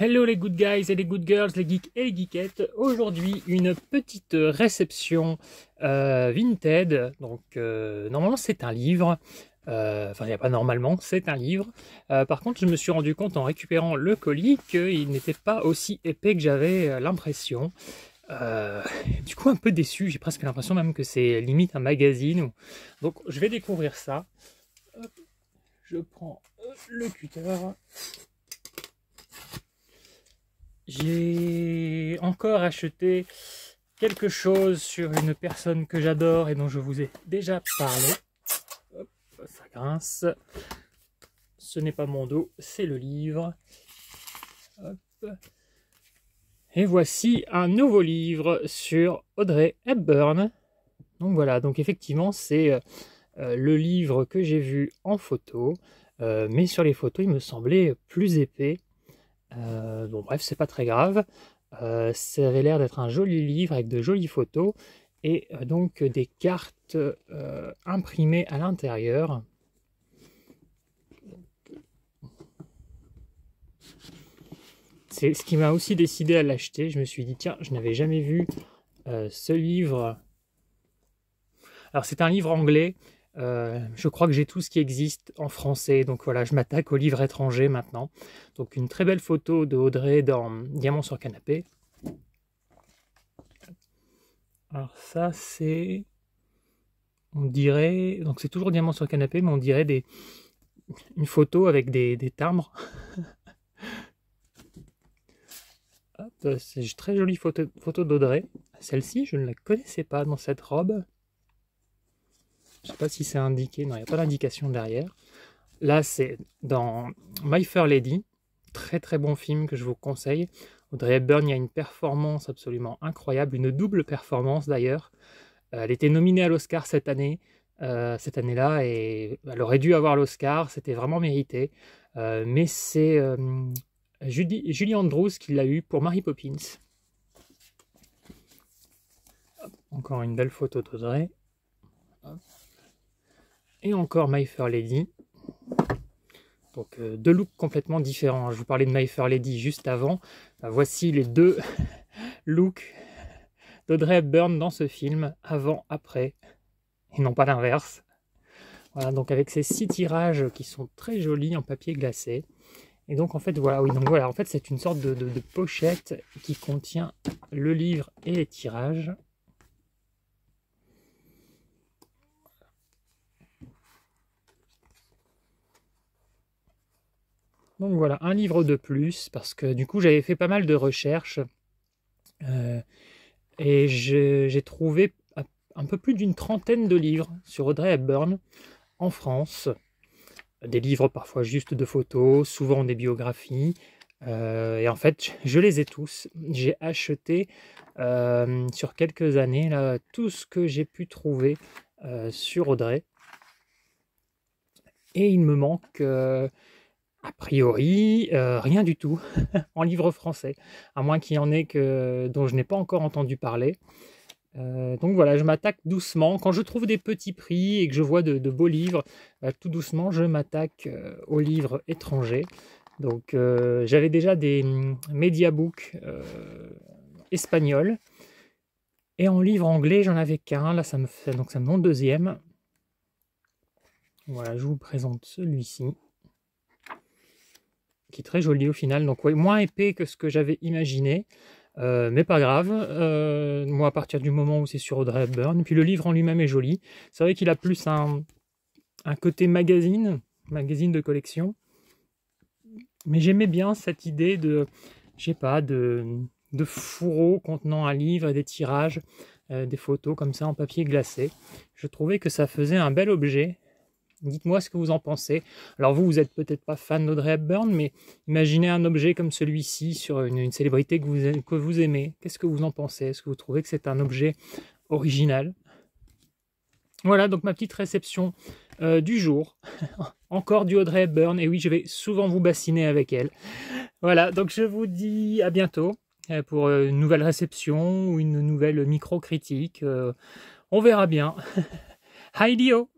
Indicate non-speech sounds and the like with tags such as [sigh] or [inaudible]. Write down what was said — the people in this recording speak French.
Hello les good guys et les good girls, les geeks et les geekettes. Aujourd'hui, une petite réception euh, Vinted. Donc, euh, normalement, c'est un livre. Euh, enfin, il n'y a pas normalement, c'est un livre. Euh, par contre, je me suis rendu compte en récupérant le colis qu'il n'était pas aussi épais que j'avais l'impression. Du coup, un peu déçu. J'ai presque l'impression même que c'est limite un magazine. Donc, je vais découvrir ça. Je prends le cutter. J'ai encore acheté quelque chose sur une personne que j'adore et dont je vous ai déjà parlé. Hop, ça grince. Ce n'est pas mon dos, c'est le livre. Et voici un nouveau livre sur Audrey Hepburn. Donc voilà, donc effectivement c'est euh, le livre que j'ai vu en photo, euh, mais sur les photos il me semblait plus épais. Euh, bon bref, c'est pas très grave. Euh, ça avait l'air d'être un joli livre avec de jolies photos et euh, donc des cartes imprimées à l'intérieur. C'est ce qui m'a aussi décidé à l'acheter. Je me suis dit, tiens, je n'avais jamais vu ce livre. Alors c'est un livre anglais. Euh, je crois que j'ai tout ce qui existe en français. Donc voilà, je m'attaque aux livres étrangers maintenant. Donc une très belle photo de Audrey dans Diamant sur canapé. Alors ça c'est... On dirait... Donc c'est toujours Diamant sur canapé, mais on dirait des... une photo avec des, des timbres. [laughs] C'est une très jolie photo, photo d'Audrey. Celle-ci, je ne la connaissais pas dans cette robe. Je sais pas si c'est indiqué, non, il n'y a pas d'indication derrière. Là, c'est dans My Fair Lady, très très bon film que je vous conseille. Audrey Hepburn, y a une performance absolument incroyable, une double performance d'ailleurs. Euh, Elle était nominée à l'Oscar cette année, euh, cette année-là, et elle aurait dû avoir l'Oscar, c'était vraiment mérité. Euh, mais c'est Julie Andrews qui l'a eu pour Mary Poppins. Encore une belle photo d'Audrey. Et encore My Fair Lady. Donc euh, deux looks complètement différents. Je vous parlais de My Fair Lady juste avant. Bah, voici les deux [laughs] looks d'Audrey Hepburn dans ce film, avant, après, et non pas l'inverse. Voilà, donc avec ces six tirages qui sont très jolis en papier glacé. Et donc en fait voilà, oui, donc voilà, en fait c'est une sorte de pochette qui contient le livre et les tirages. Donc voilà, un livre de plus, parce que du coup j'avais fait pas mal de recherches euh, et j'ai trouvé un- peu plus d'une trentaine de livres sur Audrey Hepburn en France. Des livres parfois juste de photos, souvent des biographies. Euh, et en fait, je les ai tous. J'ai acheté euh, sur quelques années là, tout ce que j'ai pu trouver sur Audrey. Et il me manque, a priori, euh, rien du tout [laughs] en livre français, à moins qu'il y en ait que, dont je n'ai pas encore entendu parler. Euh, donc voilà, je m'attaque doucement. Quand je trouve des petits prix et que je vois de, beaux livres, bah, tout doucement, je m'attaque euh, aux livres étrangers. Donc euh, j'avais déjà des mediabooks euh, espagnols. Et en livre anglais, j'en avais qu'un. Là, ça me fait donc ça me monte deuxième. Voilà, je vous présente celui-ci. Qui est très joli au final. Donc moins épais que ce que j'avais imaginé. Euh, mais pas grave. Euh, moi, à partir du moment où c'est sur Audrey Hepburn. Puis le livre en lui-même est joli. C'est vrai qu'il a plus un, un côté magazine, magazine de collection. Mais j'aimais bien cette idée de, je sais pas, de, de fourreau contenant un livre et des tirages, euh, des photos comme ça en papier glacé. Je trouvais que ça faisait un bel objet. Dites-moi ce que vous en pensez. Alors vous, vous n'êtes peut-être pas fan d'Audrey Hepburn, mais imaginez un objet comme celui-ci sur une, célébrité que vous, que vous aimez. Qu'est-ce que vous en pensez? Est-ce que vous trouvez que c'est un objet original? Voilà, donc ma petite réception euh, du jour. [laughs] Encore du Audrey Hepburn, et oui, je vais souvent vous bassiner avec elle. Voilà, donc je vous dis à bientôt euh, pour euh, une nouvelle réception ou une nouvelle micro-critique. On verra bien. [laughs] Heidio